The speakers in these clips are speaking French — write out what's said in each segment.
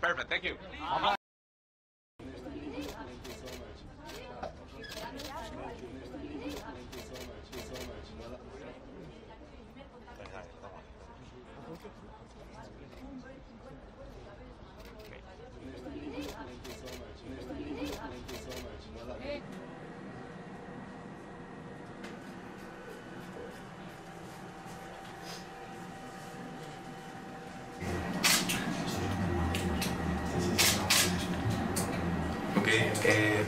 Perfect, thank you. Bye -bye. Eh,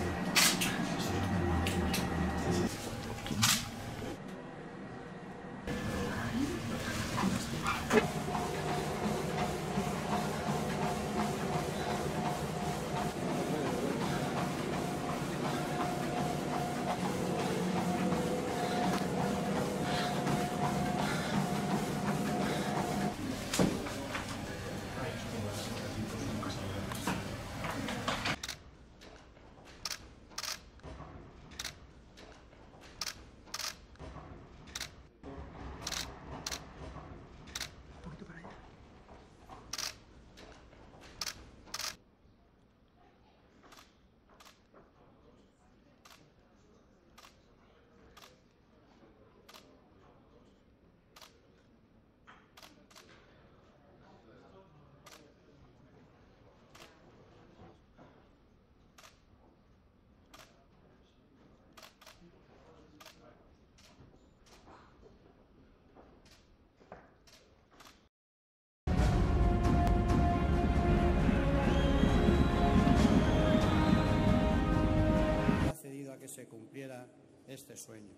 que se cumpliera este sueño.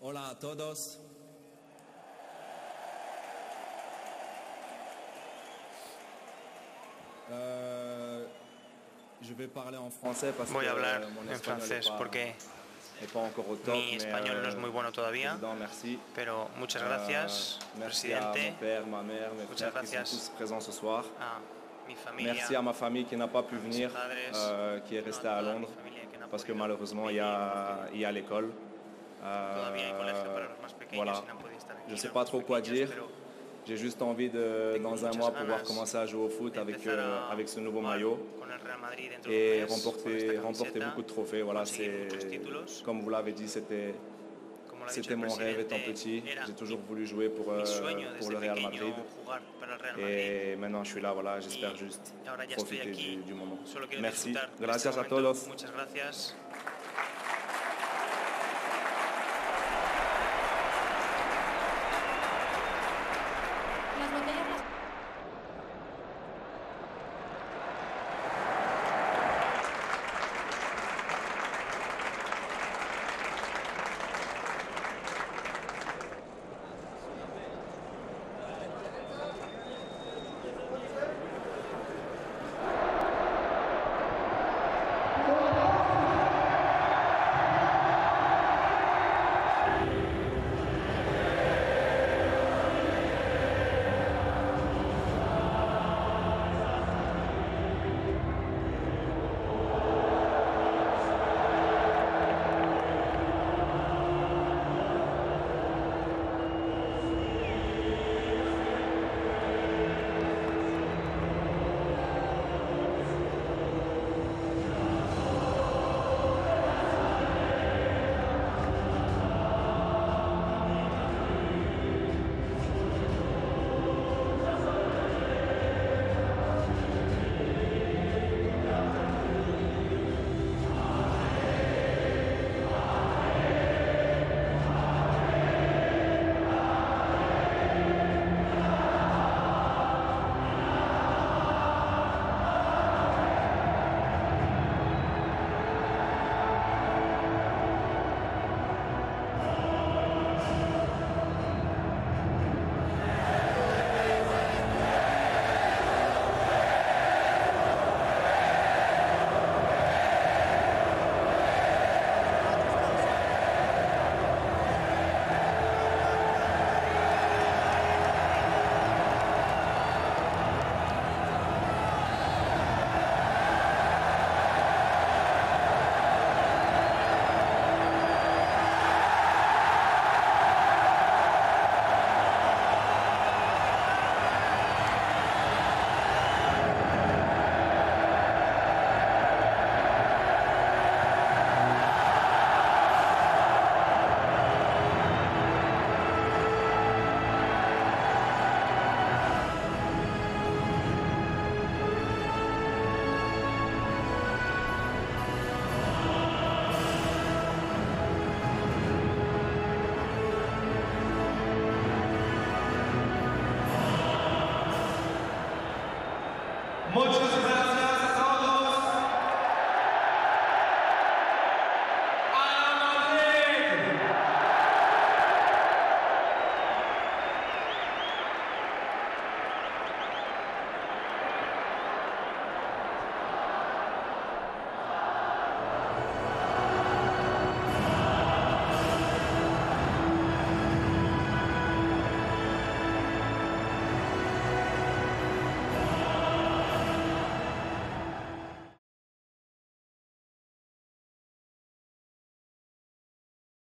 Hola a todos. Voy a hablar en francés porque mi español no es muy bueno todavía, pero muchas gracias, presidente. Muchas gracias a ah. Merci à ma famille qui n'a pas pu venir, euh, qui est restée à Londres parce que malheureusement il y a, il y a l'école. Euh, voilà. Je los sais pas trop quoi dire. J'ai juste envie de, dans un mois, pouvoir commencer à jouer au foot avec, euh, avec ce nouveau maillot et remporter, remporter beaucoup de trophées. Voilà, comme vous l'avez dit, c'était c'était mon rêve étant petit. J'ai toujours voulu jouer pour, euh, pour le Real Madrid. Et maintenant, je suis là. Voilà, j'espère juste profiter du, du moment. Merci. Gracias a todos. Muchas gracias.